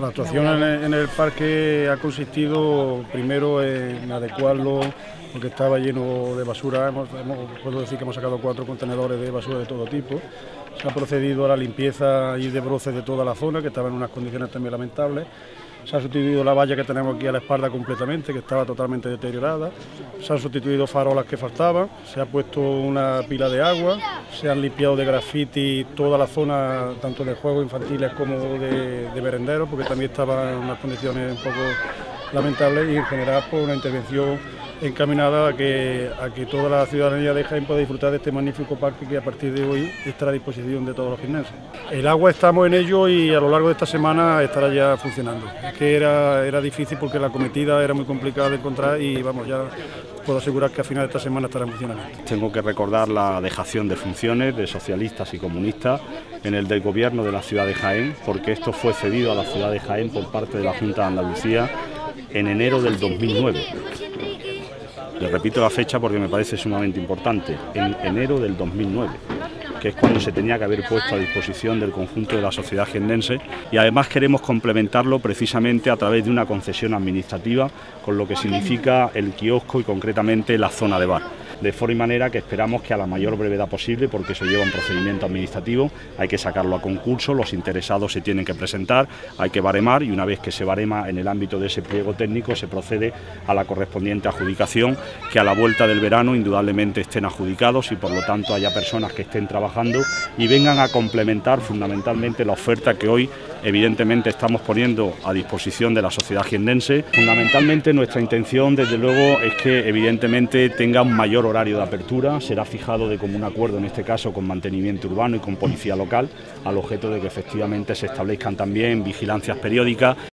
La actuación en el, parque ha consistido primero en adecuarlo porque estaba lleno de basura. Hemos, puedo decir que hemos sacado cuatro contenedores de basura de todo tipo. Se ha procedido a la limpieza y de broces de toda la zona, que estaba en unas condiciones también lamentables. Se ha sustituido la valla que tenemos aquí a la espalda completamente, que estaba totalmente deteriorada. Se han sustituido farolas que faltaban. Se ha puesto una pila de agua. Se han limpiado de graffiti toda la zona, tanto de juegos infantiles como de, de merenderos, porque también estaba en unas condiciones un poco lamentables y en general por una intervención encaminada a que, a que toda la ciudadanía de Jaén pueda disfrutar de este magnífico parque que a partir de hoy estará a disposición de todos los gimnasios. El agua estamos en ello y a lo largo de esta semana estará ya funcionando. Es que era, era difícil porque la cometida era muy complicada de encontrar y vamos, ya puedo asegurar que a final de esta semana estará en funcionamiento. Tengo que recordar la dejación de funciones de socialistas y comunistas en el del gobierno de la ciudad de Jaén, porque esto fue cedido a la ciudad de Jaén por parte de la Junta de Andalucía en enero del 2009. Le repito la fecha porque me parece sumamente importante, en enero del 2009 que es cuando se tenía que haber puesto a disposición del conjunto de la sociedad gendense y además queremos complementarlo precisamente a través de una concesión administrativa con lo que significa el kiosco y concretamente la zona de bar de forma y manera que esperamos que a la mayor brevedad posible, porque eso lleva un procedimiento administrativo, hay que sacarlo a concurso, los interesados se tienen que presentar, hay que baremar y una vez que se barema en el ámbito de ese pliego técnico se procede a la correspondiente adjudicación, que a la vuelta del verano indudablemente estén adjudicados y por lo tanto haya personas que estén trabajando y vengan a complementar fundamentalmente la oferta que hoy evidentemente estamos poniendo a disposición de la sociedad jiendense. Fundamentalmente nuestra intención desde luego es que evidentemente tenga un mayor horario de apertura, será fijado de común acuerdo en este caso con mantenimiento urbano y con policía local, al objeto de que efectivamente se establezcan también vigilancias periódicas